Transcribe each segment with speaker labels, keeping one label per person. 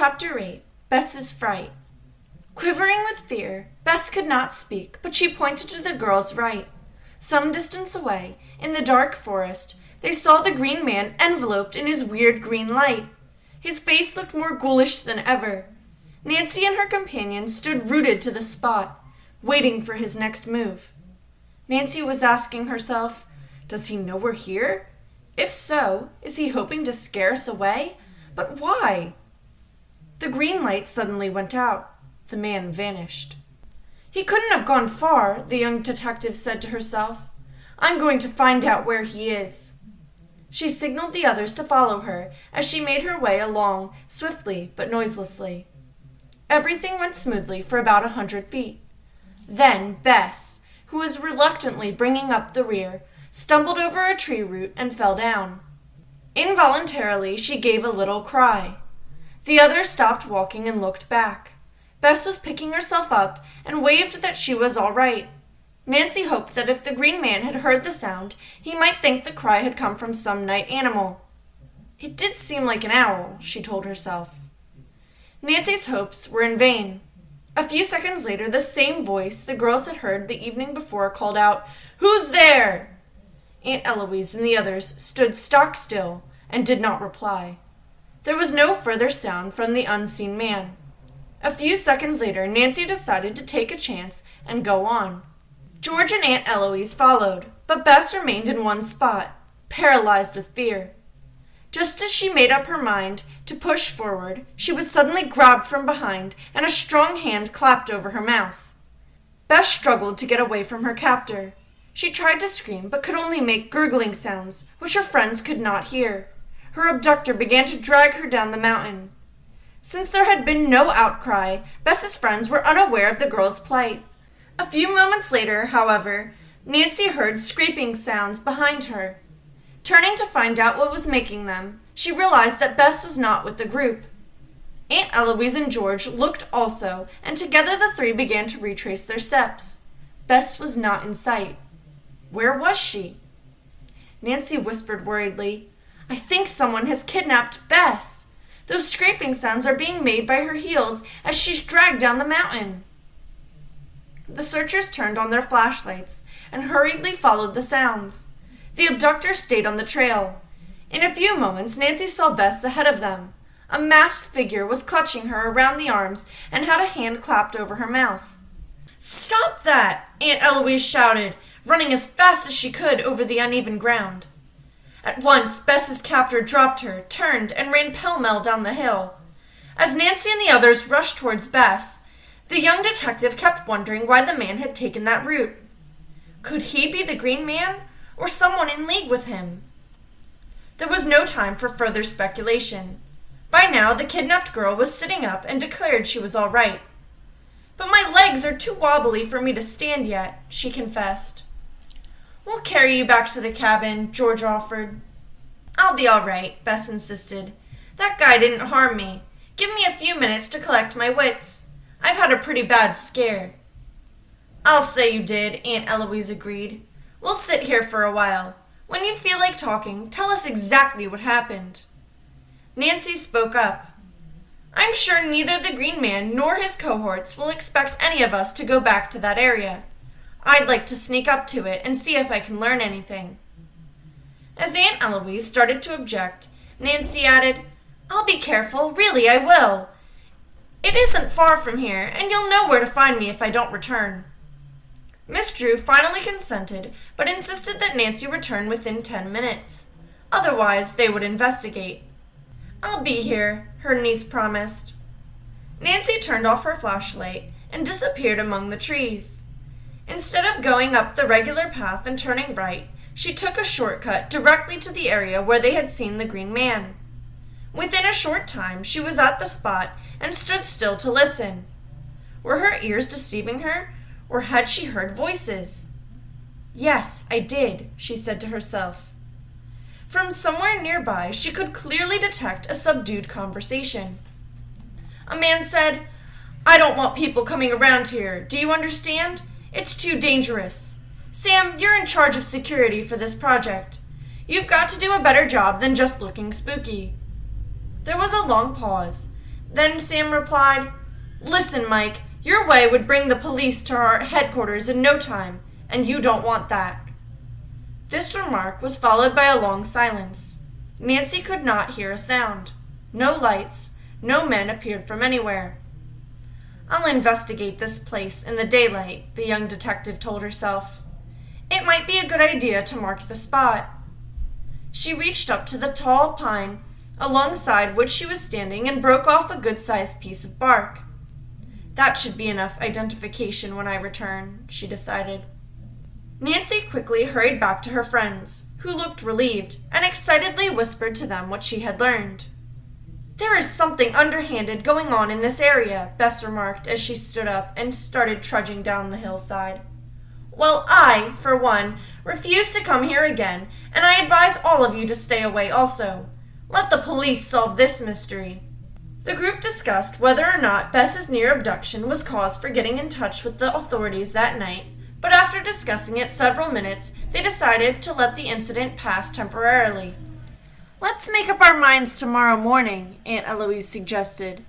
Speaker 1: Chapter 8 Bess's Fright Quivering with fear, Bess could not speak, but she pointed to the girl's right. Some distance away, in the dark forest, they saw the green man enveloped in his weird green light. His face looked more ghoulish than ever. Nancy and her companion stood rooted to the spot, waiting for his next move. Nancy was asking herself, Does he know we're here? If so, is he hoping to scare us away? But why? The green light suddenly went out. The man vanished. He couldn't have gone far, the young detective said to herself. I'm going to find out where he is. She signaled the others to follow her as she made her way along, swiftly but noiselessly. Everything went smoothly for about a hundred feet. Then Bess, who was reluctantly bringing up the rear, stumbled over a tree root and fell down. Involuntarily, she gave a little cry. The others stopped walking and looked back. Bess was picking herself up and waved that she was all right. Nancy hoped that if the green man had heard the sound, he might think the cry had come from some night animal. It did seem like an owl, she told herself. Nancy's hopes were in vain. A few seconds later, the same voice the girls had heard the evening before called out, Who's there? Aunt Eloise and the others stood stock still and did not reply. There was no further sound from the unseen man. A few seconds later, Nancy decided to take a chance and go on. George and Aunt Eloise followed, but Bess remained in one spot, paralyzed with fear. Just as she made up her mind to push forward, she was suddenly grabbed from behind and a strong hand clapped over her mouth. Bess struggled to get away from her captor. She tried to scream, but could only make gurgling sounds, which her friends could not hear her abductor began to drag her down the mountain. Since there had been no outcry, Bess's friends were unaware of the girl's plight. A few moments later, however, Nancy heard scraping sounds behind her. Turning to find out what was making them, she realized that Bess was not with the group. Aunt Eloise and George looked also, and together the three began to retrace their steps. Bess was not in sight. Where was she? Nancy whispered worriedly, I think someone has kidnapped Bess. Those scraping sounds are being made by her heels as she's dragged down the mountain. The searchers turned on their flashlights and hurriedly followed the sounds. The abductor stayed on the trail. In a few moments, Nancy saw Bess ahead of them. A masked figure was clutching her around the arms and had a hand clapped over her mouth. Stop that! Aunt Eloise shouted, running as fast as she could over the uneven ground. At once, Bess's captor dropped her, turned, and ran pell mell down the hill. As Nancy and the others rushed towards Bess, the young detective kept wondering why the man had taken that route. Could he be the Green Man, or someone in league with him? There was no time for further speculation. By now, the kidnapped girl was sitting up and declared she was all right. But my legs are too wobbly for me to stand yet, she confessed. We'll carry you back to the cabin, George offered. I'll be all right, Bess insisted. That guy didn't harm me. Give me a few minutes to collect my wits. I've had a pretty bad scare. I'll say you did, Aunt Eloise agreed. We'll sit here for a while. When you feel like talking, tell us exactly what happened. Nancy spoke up. I'm sure neither the Green Man nor his cohorts will expect any of us to go back to that area. I'd like to sneak up to it and see if I can learn anything. As Aunt Eloise started to object, Nancy added, I'll be careful, really, I will. It isn't far from here, and you'll know where to find me if I don't return. Miss Drew finally consented, but insisted that Nancy return within ten minutes. Otherwise, they would investigate. I'll be here, her niece promised. Nancy turned off her flashlight and disappeared among the trees. Instead of going up the regular path and turning right, she took a shortcut directly to the area where they had seen the green man. Within a short time, she was at the spot and stood still to listen. Were her ears deceiving her, or had she heard voices? Yes, I did, she said to herself. From somewhere nearby, she could clearly detect a subdued conversation. A man said, I don't want people coming around here. Do you understand? It's too dangerous. Sam, you're in charge of security for this project. You've got to do a better job than just looking spooky. There was a long pause. Then Sam replied, Listen, Mike, your way would bring the police to our headquarters in no time, and you don't want that. This remark was followed by a long silence. Nancy could not hear a sound. No lights, no men appeared from anywhere. I'll investigate this place in the daylight, the young detective told herself. It might be a good idea to mark the spot. She reached up to the tall pine alongside which she was standing and broke off a good sized piece of bark. That should be enough identification when I return, she decided. Nancy quickly hurried back to her friends, who looked relieved, and excitedly whispered to them what she had learned. There is something underhanded going on in this area, Bess remarked as she stood up and started trudging down the hillside. Well, I, for one, refuse to come here again, and I advise all of you to stay away also. Let the police solve this mystery. The group discussed whether or not Bess's near abduction was cause for getting in touch with the authorities that night, but after discussing it several minutes, they decided to let the incident pass temporarily. Let's make up our minds tomorrow morning, Aunt Eloise suggested.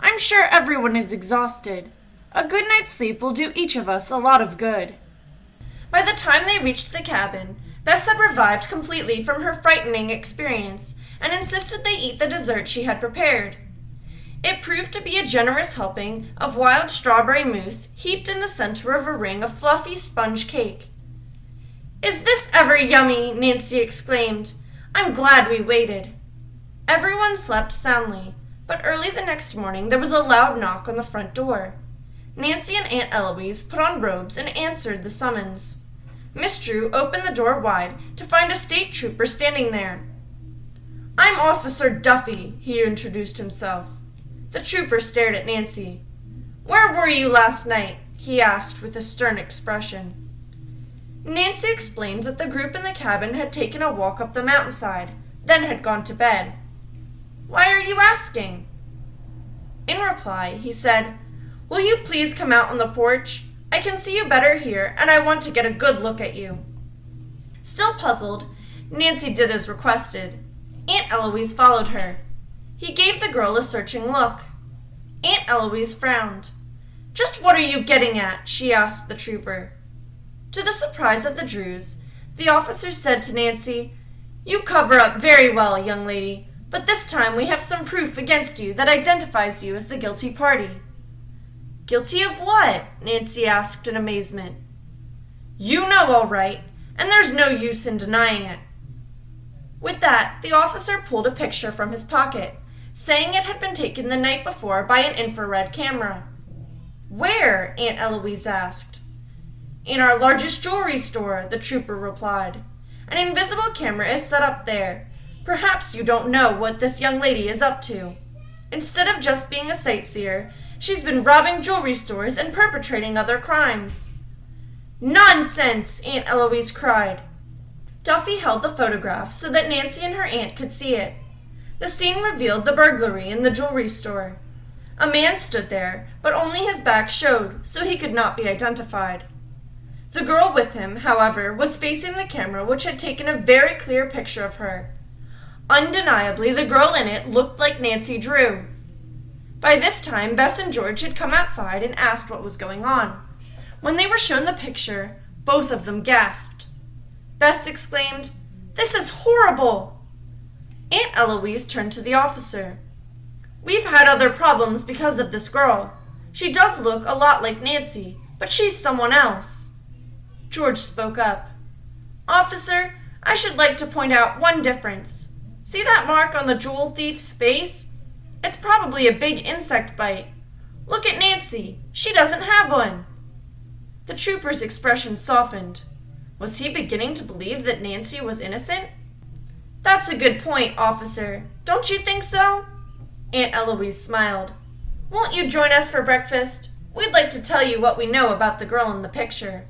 Speaker 1: I'm sure everyone is exhausted. A good night's sleep will do each of us a lot of good. By the time they reached the cabin, Bess had revived completely from her frightening experience and insisted they eat the dessert she had prepared. It proved to be a generous helping of wild strawberry mousse heaped in the center of a ring of fluffy sponge cake. Is this ever yummy? Nancy exclaimed. I'm glad we waited. Everyone slept soundly, but early the next morning there was a loud knock on the front door. Nancy and Aunt Eloise put on robes and answered the summons. Miss Drew opened the door wide to find a state trooper standing there. I'm Officer Duffy, he introduced himself. The trooper stared at Nancy. Where were you last night? he asked with a stern expression. Nancy explained that the group in the cabin had taken a walk up the mountainside, then had gone to bed. Why are you asking? In reply, he said, Will you please come out on the porch? I can see you better here, and I want to get a good look at you. Still puzzled, Nancy did as requested. Aunt Eloise followed her. He gave the girl a searching look. Aunt Eloise frowned. Just what are you getting at? she asked the trooper. To the surprise of the Drews, the officer said to Nancy, You cover up very well, young lady, but this time we have some proof against you that identifies you as the guilty party. Guilty of what? Nancy asked in amazement. You know all right, and there's no use in denying it. With that, the officer pulled a picture from his pocket, saying it had been taken the night before by an infrared camera. Where? Aunt Eloise asked. In our largest jewelry store, the trooper replied. An invisible camera is set up there. Perhaps you don't know what this young lady is up to. Instead of just being a sightseer, she's been robbing jewelry stores and perpetrating other crimes. Nonsense! Aunt Eloise cried. Duffy held the photograph so that Nancy and her aunt could see it. The scene revealed the burglary in the jewelry store. A man stood there, but only his back showed, so he could not be identified. The girl with him, however, was facing the camera, which had taken a very clear picture of her. Undeniably, the girl in it looked like Nancy Drew. By this time, Bess and George had come outside and asked what was going on. When they were shown the picture, both of them gasped. Bess exclaimed, This is horrible! Aunt Eloise turned to the officer. We've had other problems because of this girl. She does look a lot like Nancy, but she's someone else. George spoke up. Officer, I should like to point out one difference. See that mark on the jewel thief's face? It's probably a big insect bite. Look at Nancy. She doesn't have one. The trooper's expression softened. Was he beginning to believe that Nancy was innocent? That's a good point, officer. Don't you think so? Aunt Eloise smiled. Won't you join us for breakfast? We'd like to tell you what we know about the girl in the picture.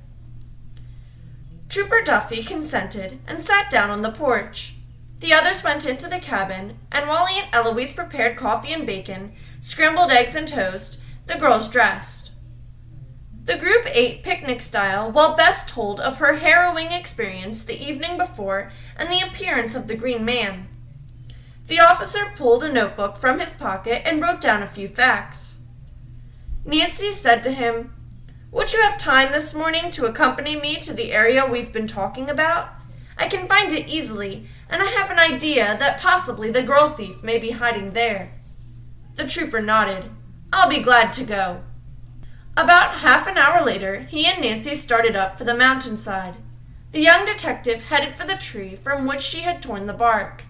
Speaker 1: Trooper Duffy consented and sat down on the porch. The others went into the cabin, and while Aunt Eloise prepared coffee and bacon, scrambled eggs and toast, the girls dressed. The group ate picnic style while Bess told of her harrowing experience the evening before and the appearance of the Green Man. The officer pulled a notebook from his pocket and wrote down a few facts. Nancy said to him, Would you have time this morning to accompany me to the area we've been talking about? I can find it easily, and I have an idea that possibly the girl thief may be hiding there. The trooper nodded. I'll be glad to go. About half an hour later, he and Nancy started up for the mountainside. The young detective headed for the tree from which she had torn the bark.